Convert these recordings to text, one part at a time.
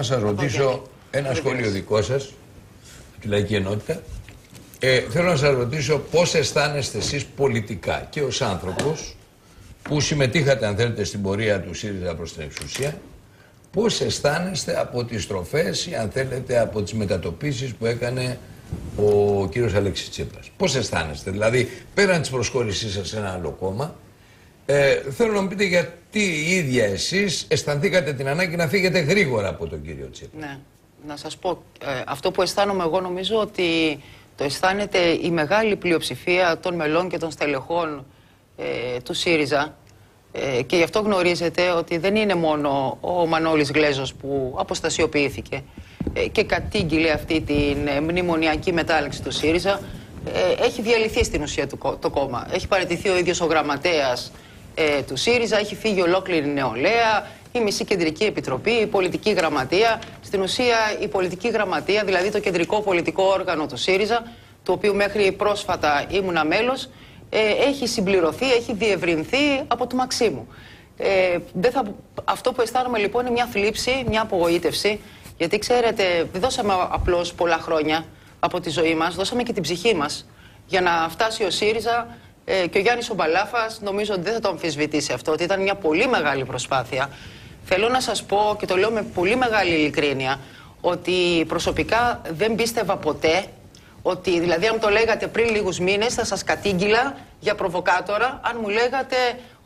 Να σας ρωτήσω ένα σχόλιο δικό σας, τη Λαϊκή Ενότητα. Ε, θέλω να σας ρωτήσω πώς αισθάνεστε εσείς πολιτικά και ως άνθρωπος που συμμετείχατε αν θέλετε στην πορεία του ΣΥΡΙΖΑ προς την εξουσία πώς αισθάνεστε από τις στροφές ή αν θέλετε από τις μετατοπίσεις που έκανε ο κύριος Αλέξης Τσίπρας. Πώς αισθάνεστε, δηλαδή πέραν της προσχώρησής σας σε ένα άλλο κόμμα ε, θέλω να μου πείτε γιατί η ίδια εσείς αισθανθήκατε την ανάγκη να φύγετε γρήγορα από τον κύριο Τσίπρα. Ναι, να σας πω, ε, αυτό που αισθάνομαι εγώ νομίζω ότι το αισθάνεται η μεγάλη πλειοψηφία των μελών και των στελεχών ε, του ΣΥΡΙΖΑ ε, και γι' αυτό γνωρίζετε ότι δεν είναι μόνο ο Μανώλης Γλέζος που αποστασιοποιήθηκε ε, και κατήγγειλε αυτή την ε, μνημονιακή μετάλληξη του ΣΥΡΙΖΑ έχει διαλυθεί στην ουσία το, το κόμμα. Έχει παραιτηθεί ο ίδιος ο γραμματέας ε, του ΣΥΡΙΖΑ, έχει φύγει ολόκληρη νεολαία, η μισή κεντρική επιτροπή, η πολιτική γραμματεία. Στην ουσία η πολιτική γραμματεία, δηλαδή το κεντρικό πολιτικό όργανο του ΣΥΡΙΖΑ, το οποίο μέχρι πρόσφατα ήμουνα μέλος, ε, έχει συμπληρωθεί, έχει διευρυνθεί από του Μαξίμου. Ε, δεν θα, αυτό που αισθάνομαι λοιπόν είναι μια θλίψη, μια απογοήτευση, γιατί ξέρετε, δεν δώσαμε απλώς πολλά χρόνια από τη ζωή μας, δώσαμε και την ψυχή μας για να φτάσει ο ΣΥΡΙΖΑ ε, και ο Γιάννης Ομπαλάφας νομίζω ότι δεν θα το αμφισβητήσει αυτό, ότι ήταν μια πολύ μεγάλη προσπάθεια. Θέλω να σας πω και το λέω με πολύ μεγάλη ειλικρίνεια ότι προσωπικά δεν πίστευα ποτέ ότι δηλαδή αν μου το λέγατε πριν λίγους μήνες θα σας κατήγγυλα για προβοκάτορα αν μου λέγατε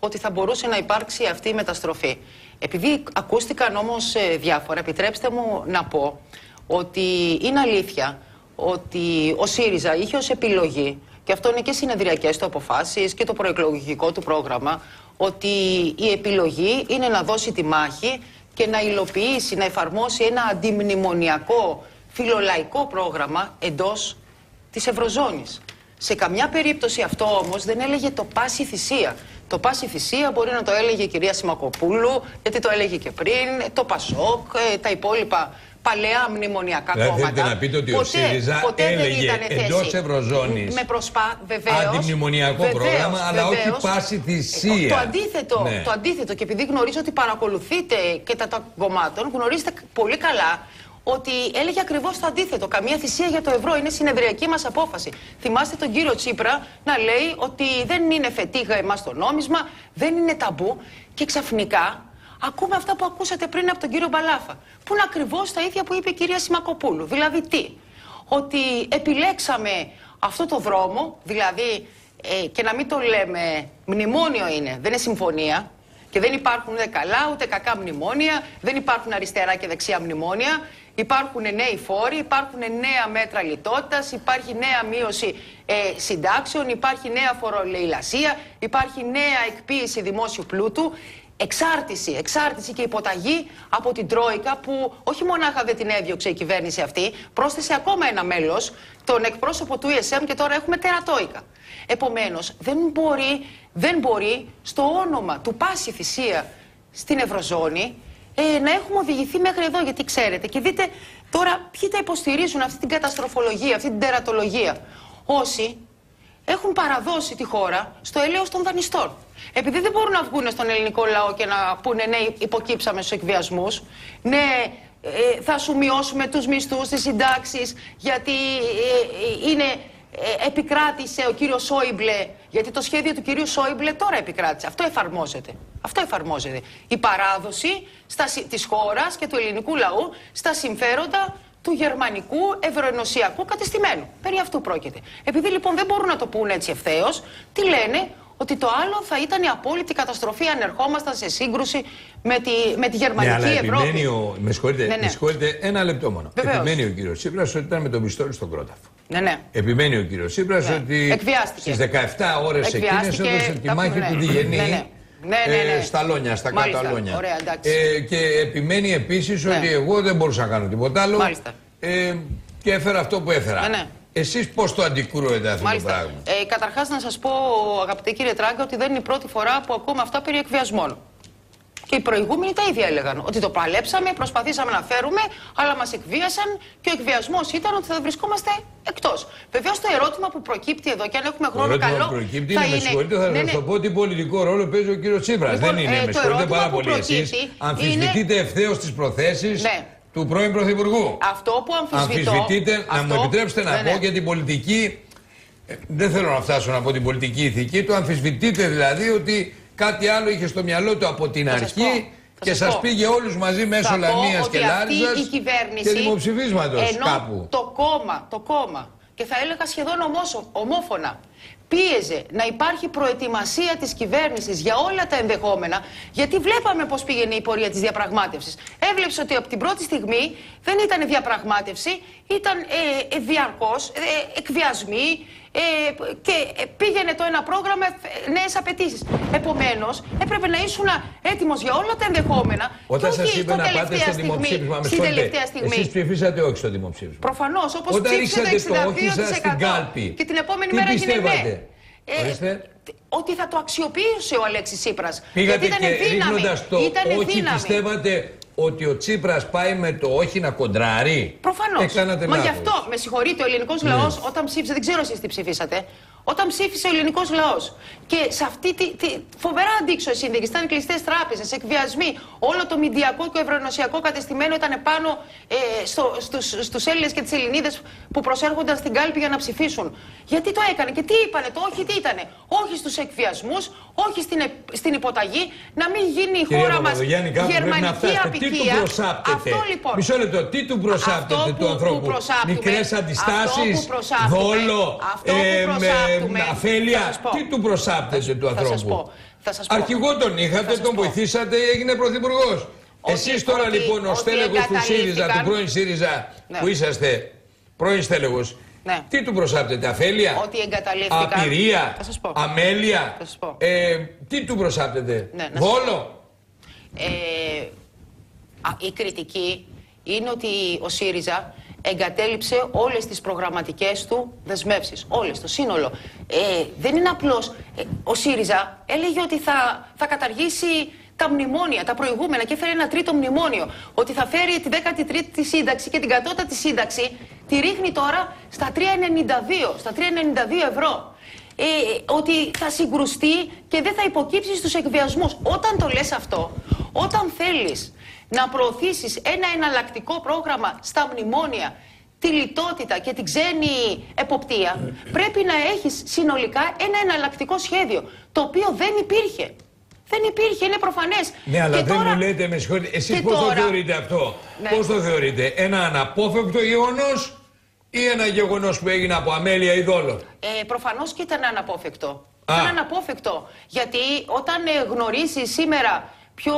ότι θα μπορούσε να υπάρξει αυτή η μεταστροφή. Επειδή ακούστηκαν όμως ε, διάφορα, επιτρέψτε μου να πω ότι είναι αλήθεια ότι ο ΣΥΡΙΖΑ είχε ως επιλογή και αυτό είναι και συνεδριακές του αποφάσεις και το προεκλογικό του πρόγραμμα, ότι η επιλογή είναι να δώσει τη μάχη και να υλοποιήσει, να εφαρμόσει ένα αντιμνημονιακό φιλολαϊκό πρόγραμμα εντός της Ευρωζώνης. Σε καμιά περίπτωση αυτό όμως δεν έλεγε το πάση θυσία. Το πάση θυσία μπορεί να το έλεγε η κυρία Σιμακοπούλου, γιατί το έλεγε και πριν, το Πασόκ, ε, τα υπόλοιπα παλαιά μνημονιακά δηλαδή, κόμματα. Θέλετε να πείτε ότι ποτέ, ο ΣΥΡΙΖΑ ποτέ έλεγε εντός Ευρωζώνης με προσπά, βεβαίως, αντιμνημονιακό βεβαίως, πρόγραμμα, αλλά βεβαίως, όχι πάση θυσία. Το αντίθετο, ναι. το αντίθετο. Και επειδή γνωρίζω ότι παρακολουθείτε και τα, τα κομμάτων, γνωρίζετε πολύ καλά ότι έλεγε ακριβώς το αντίθετο. Καμία θυσία για το ευρώ. Είναι συνεδριακή μας απόφαση. Θυμάστε τον κύριο Τσίπρα να λέει ότι δεν είναι φετίγα εμάς το νόμισμα, δεν είναι ταμπού. Και ξαφνικά ακούμε αυτά που ακούσατε πριν από τον κύριο Μπαλάφα. Που είναι ακριβώς τα ίδια που είπε η κυρία Σιμακοπούλου. Δηλαδή τι, ότι επιλέξαμε αυτό το δρόμο, δηλαδή ε, και να μην το λέμε μνημόνιο είναι, δεν είναι συμφωνία. Και δεν υπάρχουν ούτε καλά ούτε κακά μνημόνια, δεν υπάρχουν αριστερά και δεξιά μνημόνια. Υπάρχουν νέοι φόροι, υπάρχουν νέα μέτρα λιτότητας, υπάρχει νέα μείωση ε, συντάξεων, υπάρχει νέα φορολεηλασία, υπάρχει νέα εκποίηση δημόσιου πλούτου. Εξάρτηση, εξάρτηση και υποταγή από την Τρόικα που όχι μονάχα δεν την έδιωξε η κυβέρνηση αυτή, πρόσθεσε ακόμα ένα μέλος, τον εκπρόσωπο του ESM και τώρα έχουμε τερατόικα. Επομένως δεν μπορεί, δεν μπορεί στο όνομα του πάση θυσία στην Ευρωζώνη ε, να έχουμε οδηγηθεί μέχρι εδώ γιατί ξέρετε και δείτε τώρα ποιοι τα υποστηρίζουν αυτή την καταστροφολογία, αυτή την τερατολογία. Όσοι έχουν παραδώσει τη χώρα στο ελαίος των δανειστών. Επειδή δεν μπορούν να βγουν στον ελληνικό λαό και να πούνε ναι, υποκύψαμε στους εκβιασμούς, ναι, ε, θα σου μειώσουμε τους μισθούς, τις συντάξεις, γιατί ε, ε, είναι, επικράτησε ο κύριος Σόιμπλε, γιατί το σχέδιο του κυρίου Σόιμπλε τώρα επικράτησε. Αυτό εφαρμόζεται. Αυτό εφαρμόζεται. Η παράδοση στα, της χώρας και του ελληνικού λαού στα συμφέροντα του γερμανικού ευρωενωσιακού κατεστημένου. Περί αυτού πρόκειται. Επειδή λοιπόν δεν μπορούν να το πούνε έτσι ευθέως, τι λένε, ότι το άλλο θα ήταν η απόλυτη καταστροφή αν ερχόμασταν σε σύγκρουση με τη, με τη γερμανική ναι, αλλά Ευρώπη. Επιμένει ο, με, συγχωρείτε, ναι, ναι. με συγχωρείτε, ένα λεπτό μόνο. Βεβαίως. Επιμένει ο κύριος Τσίπρας ότι ήταν με τον πιστόλι στον κρόταφο. Ναι, ναι. Επιμένει ο κύριος Τσίπρας Ναι. ότι Εκβιάστηκε. στις 17 ώρες εκείνε Εκβιάστηκε, έδωσε τη τα μάχη πούμε, του ναι. Διγενή. Ναι, ναι. Ναι, ναι, ναι. στα Λόνια, στα Μάλιστα. Καταλόνια. Ωραία, εντάξει. Ε, και επιμένει επίσης Ναι. ότι εγώ δεν μπορούσα να κάνω τίποτα άλλο. Μάλιστα. Ε, και έφερα αυτό που έφερα. Ναι, ναι. Εσείς πώς το αντικρούετε αυτό Μάλιστα. το πράγμα; Ε, Καταρχάς, να σας πω, αγαπητέ κύριε Τράγκα, ότι δεν είναι η πρώτη φορά που ακούμε αυτά περί εκβιασμών. Και οι προηγούμενοι τα ίδια έλεγαν. Ότι το παλέψαμε, προσπαθήσαμε να φέρουμε, αλλά μας εκβίασαν και ο εκβιασμός ήταν ότι θα βρισκόμαστε εκτός. Βεβαίως το ερώτημα που προκύπτει εδώ, και αν έχουμε Το χρόνο ερώτημα καλό. που προκύπτει θα είναι, με συγχωρείτε, θα Ναι, σα ναι. το πω τι πολιτικό ρόλο παίζει ο κύριος Τσίπρας. Λοιπόν, δεν είναι, ε, με το συγχωρείτε ερώτημα πάρα που πολύ εσείς. προκύπτει Αμφισβητείτε ευθέως τις προθέσεις Ναι. του πρώην Πρωθυπουργού. Αυτό που αμφισβητώ. Αμφισβητείτε, να μου αυτό- επιτρέψετε να Ναι, ναι. πω και την πολιτική. ε, Δεν θέλω να φτάσω να πω την πολιτική ηθική του. Αμφισβητείτε δηλαδή ότι κάτι άλλο είχε στο μυαλό του από την Θα σας αρχή πω, θα και σας σας πω. πήγε όλους μαζί μέσω Θα πω Λαμίας ότι και αυτή Λάρισα η κυβέρνηση, και δημοψηφίσματος ενώ κάπου. Το κόμμα, το κόμμα, και θα έλεγα σχεδόν ομόσο- ομόφωνα, πίεζε να υπάρχει προετοιμασία της κυβέρνησης για όλα τα ενδεχόμενα, γιατί βλέπαμε πώς πήγαινε η πορεία της διαπραγμάτευσης. Έβλεψε ότι από την πρώτη στιγμή δεν ήταν διαπραγμάτευση, ήταν ε, ε, διαρκώς ε, εκβιασμοί, ε, και ε, πήγαινε το ένα πρόγραμμα ε, νέες απαιτήσεις. Επομένως, έπρεπε να ήσουν έτοιμος για όλα τα ενδεχόμενα Όταν και σας όχι είπε το να πάτε τελευταία στο στιγμή, δημοψήφισμα, με στην συγχωρείτε, τελευταία στιγμή. Εσείς ψηφίσατε όχι στο δημοψήφισμα. Προφανώς, όπως Όταν ψήφισε το ρίξατε το όχι σας στην 62% κάλπη, και την επόμενη τι μέρα έγινε ναι. πιστεύατε; Ορίστε. ότι θα το αξιοποιούσε ο Αλέξης Τσίπρας. Πήγατε γιατί και ήταν δύναμη. ρίχνοντας το Ήτανε όχι, δύναμη. πιστεύατε ότι ο Τσίπρας πάει με το όχι να κοντράρει. Προφανώς. Έκανατε Μα λάθος. γι' αυτό με συγχωρείτε, ο ελληνικός Ναι. λαός όταν ψήφισε, δεν ξέρω εσείς τι ψηφίσατε. Όταν ψήφισε ο ελληνικός λαός και σε αυτή τη, τη φοβερά αντίξωη σύνδεξη, ήταν κλειστές τράπεζες, εκβιασμοί, όλο το μηντιακό και ευρωνοσιακό κατεστημένο ήταν πάνω ε, στο, στους, στους Έλληνες και τις Ελληνίδες που προσέρχονταν στην κάλπη για να ψηφίσουν. Γιατί το έκανε και τι είπανε, το όχι τι ήτανε. Όχι στους εκβιασμούς, όχι στην, ε- στην υποταγή, να μην γίνει η Κυρία χώρα μας Παπαδογιάννη, κάπου πρέπει να γερμανική φτάσετε. Τι του απικία. προσάπτεται; Αυτό λοιπόν. Μισό λεπτό. Τι του προσάπτεται Αυτό του που- ανθρώπου; που προσάπτουμε, Μικρές αυτό αντιστάσεις, που προσάπτουμε, δόλο, αυτό που ε, προσάπτουμε, με αφέλεια. θα σας πω. Τι του προσάπτεται του Θα σας ανθρώπου; πω. Θα σας πω. Αρχηγό τον είχατε, σας τον πω. βοηθήσατε, έγινε πρωθυπουργός. Ότι- Εσείς τώρα ότι- λοιπόν ο ότι στέλεχος του ΣΥΡΙΖΑ, του εγκαταλείφθηκαν. πρώην ΣΥΡΙΖΑ Ναι. που είσαστε, πρώην στέλεχος, Ναι. τι του προσάπτεται, αφέλεια, Ότι εγκαταλείφθηκαν. απειρία, Θα σας πω. αμέλεια, Θα σας πω. ε, τι του προσάπτεται, Ναι, να σας δόλο. Ε, α, η κριτική είναι ότι ο ΣΥΡΙΖΑ εγκατέλειψε όλες τις προγραμματικές του δεσμεύσεις. Όλες, το σύνολο. Ε, δεν είναι απλώς... ε, ο ΣΥΡΙΖΑ έλεγε ότι θα, θα καταργήσει τα μνημόνια, τα προηγούμενα και έφερε ένα τρίτο μνημόνιο. Ότι θα φέρει τη 13η σύνταξη και την κατώτατη σύνταξη τη ρίχνει τώρα στα 3,92, στα 3,92 ευρώ ε, ότι θα συγκρουστεί και δεν θα υποκύψει στους εκβιασμούς. Όταν το λες αυτό, όταν θέλεις να προωθήσεις ένα εναλλακτικό πρόγραμμα στα μνημόνια, τη λιτότητα και την ξένη εποπτεία, πρέπει να έχεις συνολικά ένα εναλλακτικό σχέδιο, το οποίο δεν υπήρχε. Δεν υπήρχε, είναι προφανές. Ναι, αλλά Και δεν τώρα- μου λέτε, με συγχωρείτε, εσείς και πώς το τώρα- θεωρείτε αυτό; Ναι. Πώς το θεωρείτε, ένα αναπόφευκτο γεγονός ή ένα γεγονός που έγινε από αμέλεια ή δόλο; Ε, Προφανώς και ήταν αναπόφευκτο. Α. Ήταν αναπόφευκτο. Γιατί όταν ε, γνωρίζεις σήμερα ποιο,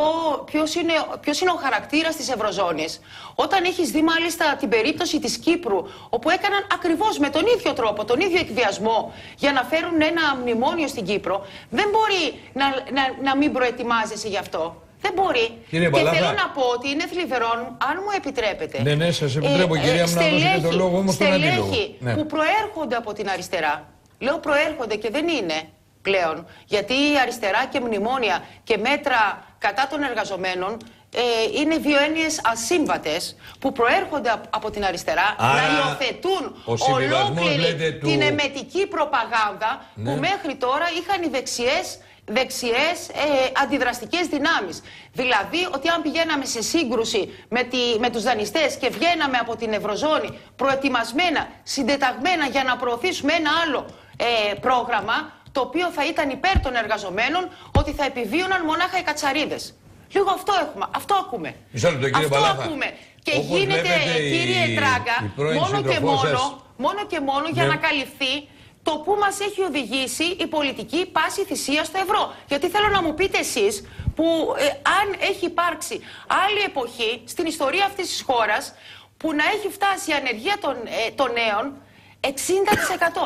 ποιος, είναι, ποιος είναι ο χαρακτήρας της Ευρωζώνης, όταν έχεις δει μάλιστα την περίπτωση της Κύπρου, όπου έκαναν ακριβώς με τον ίδιο τρόπο, τον ίδιο εκβιασμό, για να φέρουν ένα μνημόνιο στην Κύπρο, δεν μπορεί να, να, να μην προετοιμάζεσαι γι' αυτό. Δεν μπορεί. Κύριε και Παλάθα. θέλω να πω ότι είναι θλιβερό, αν μου επιτρέπετε. Ναι, ναι, σας επιτρέπω, κυρία μου, να δώσετε στελέχη- το λόγο όμως στον στελέχη αντίλογο. Ναι. που προέρχονται από την αριστερά. Λέω προέρχονται και δεν είναι πλέον. Γιατί η αριστερά και μνημόνια και μέτρα κατά των εργαζομένων ε, είναι δύο έννοιες ασύμβατες που προέρχονται απ- από την αριστερά Άρα, να υιοθετούν ο συμβιβασμός, ολόκληρη λέτε, του- την εμετική προπαγάνδα Ναι. που μέχρι τώρα είχαν οι δεξιές δεξιές ε, αντιδραστικές δυνάμεις. Δηλαδή ότι αν πηγαίναμε σε σύγκρουση με, τη, με τους δανειστές και βγαίναμε από την Ευρωζώνη προετοιμασμένα, συντεταγμένα για να προωθήσουμε ένα άλλο ε, πρόγραμμα το οποίο θα ήταν υπέρ των εργαζομένων ότι θα επιβίωναν μονάχα οι κατσαρίδες. Λίγο αυτό έχουμε, αυτό ακούμε. Μισό λεπτό, κύριε αυτό Παλάθα. ακούμε. Και Όπως γίνεται, βλέπετε, η- κύριε Τράγκα, η πρώην μόνο και σύντροφός μόνο, σας- μόνο και μόνο για Ναι. να καλυφθεί το που μας έχει οδηγήσει η πολιτική πάση θυσίας στο ευρώ. Γιατί θέλω να μου πείτε εσείς που ε, αν έχει υπάρξει άλλη εποχή στην ιστορία αυτής της χώρας που να έχει φτάσει η ανεργία των, ε, των νέων 60%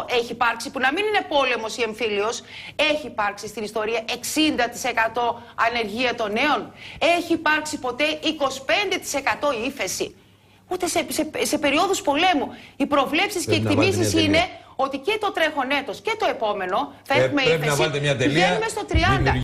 έχει υπάρξει, που να μην είναι πόλεμος ή εμφύλιος, έχει υπάρξει στην ιστορία 60% ανεργία των νέων. Έχει υπάρξει ποτέ 25% ύφεση. Ούτε σε, σε, σε περίοδους πολέμου. Οι προβλέψεις και οι Πρέπει να βάλετε εκτιμήσεις μια τελεία. είναι ότι και το τρέχον έτος και το επόμενο θα Ε, έχουμε πρέπει να ύφεση. βάλετε μια τελεία. Πηγαίνουμε στο 30.